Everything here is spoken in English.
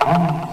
Oh.